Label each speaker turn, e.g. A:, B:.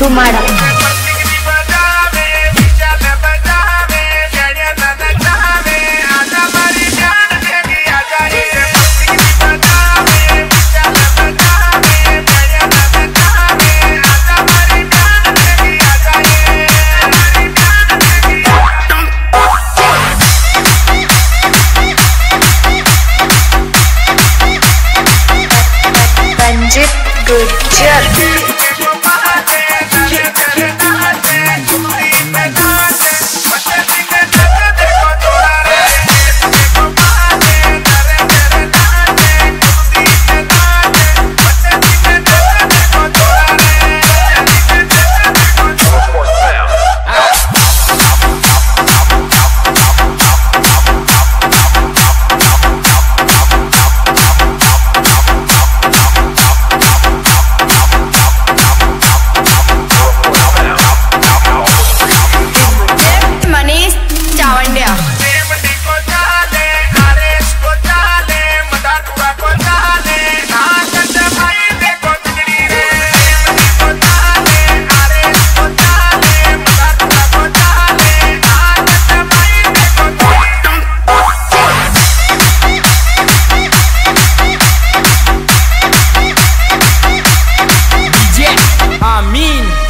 A: Rahul धुमाड़ा Ranjit Amém.